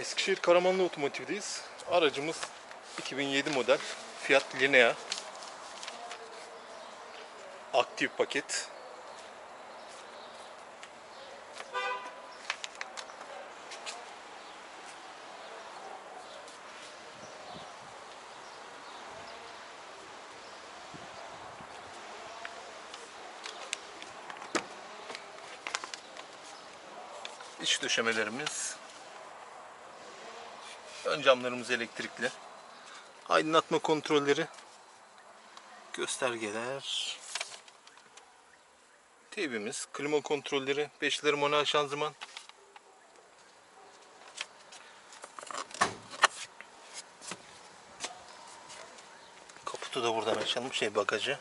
Eskişehir Karamanlı Otomotiv'deyiz. Aracımız 2007 model Fiat Linea. Aktif paket. İç döşemelerimiz. Ön camlarımız elektrikli. Aydınlatma kontrolleri. Göstergeler. Teybimiz, klima kontrolleri, beşleri manuel şanzıman. Kaputu da buradan açalım, şey bagajı.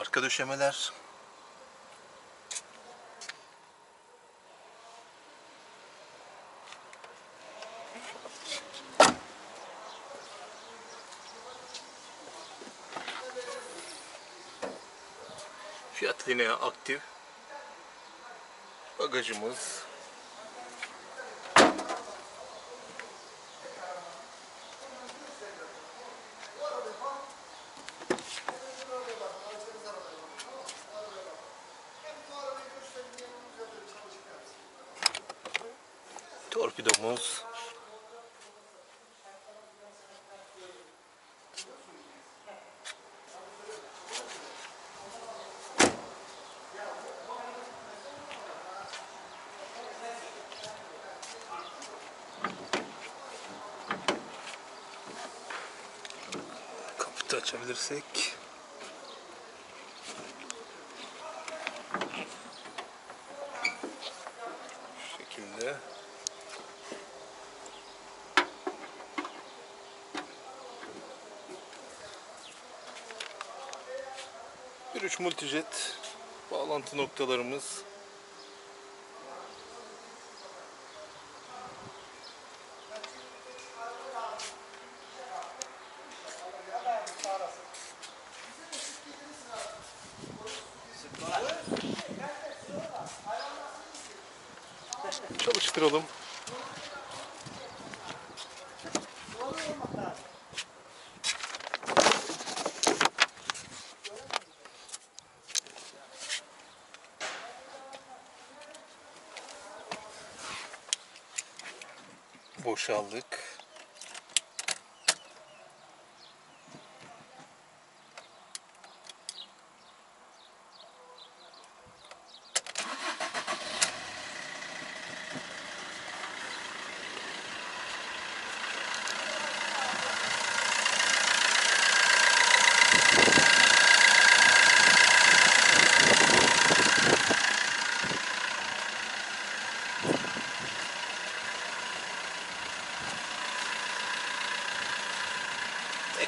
Arka döşemeler. Fiat Linea aktif. Bagajımız. Torpidomuz. Kaputu açabilirsek. Şu şekilde. Bir üç multijet bağlantı noktalarımız. Çalıştıralım. Boşaldık.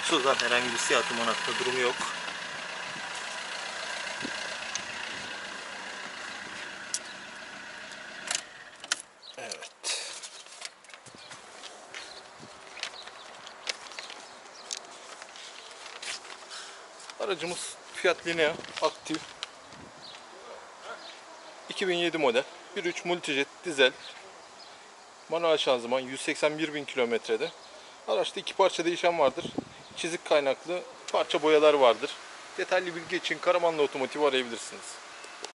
Egzozdan herhangi bir siyah duman atma durumu yok. Evet. Aracımız Fiat Linea aktif. 2007 model. 1.3 multijet dizel. Manuel şanzıman 181 bin kilometrede. Araçta iki parça değişen vardır. Çizik kaynaklı parça boyalar vardır. Detaylı bilgi için Karamanlı Otomotiv arayabilirsiniz.